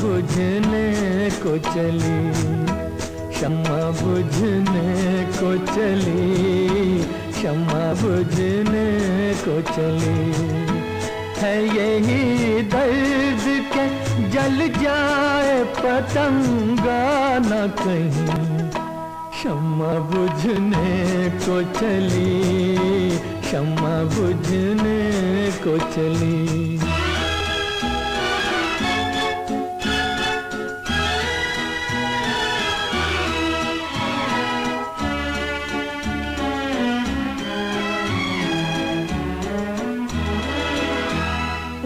बुझने को चली, क्षमा बुझने को चली, क्षमा बुझने को चली। है यही दर्द के जल जाए पतंगा न कहीं, क्षमा बुझने को चली, क्षमा बुझने को चली।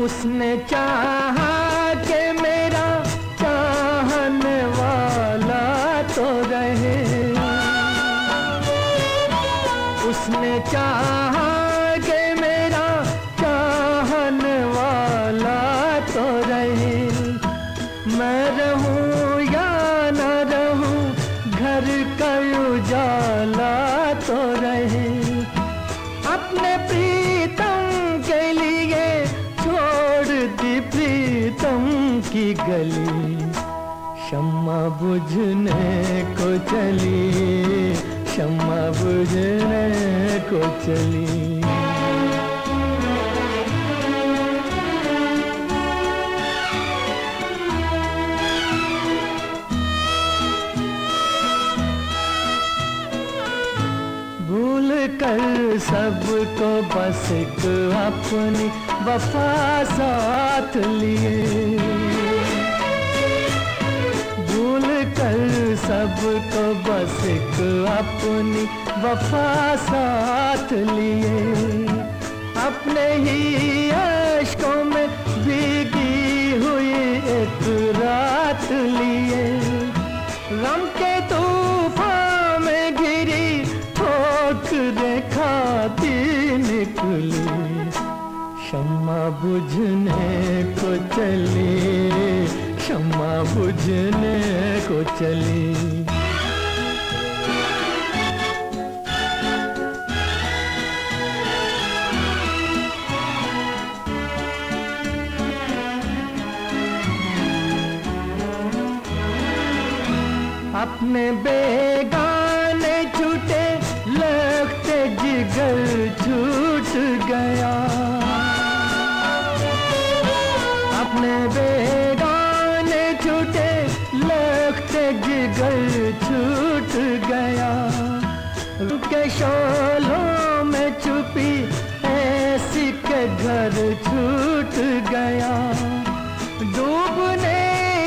उसने चाहा के मेरा चाहने वाला तो रहे। उसने चाहा की गली क्षमा बुझने को चली क्षमा बुझने को चली। भूल कर सबको बस एक अपनी वफा साथ लिए। सबको बस एक अपनी वफा साथ लिए। अपने ही अशकों में भीगी हुई एक रात लिए। गम के तूफ़ान में घिरी ठोकरे खाती निकली क्षमा बुझने को चली। क्षमा बुझने को चली। अपने बेगाने लगते छूट गया। के शोलों में छुपी, ऐसी के घर छूट गया। डूबने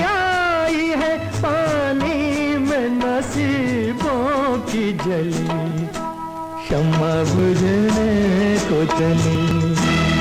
आई है पानी में नसीबों की जली। क्षमा बुझने को चली।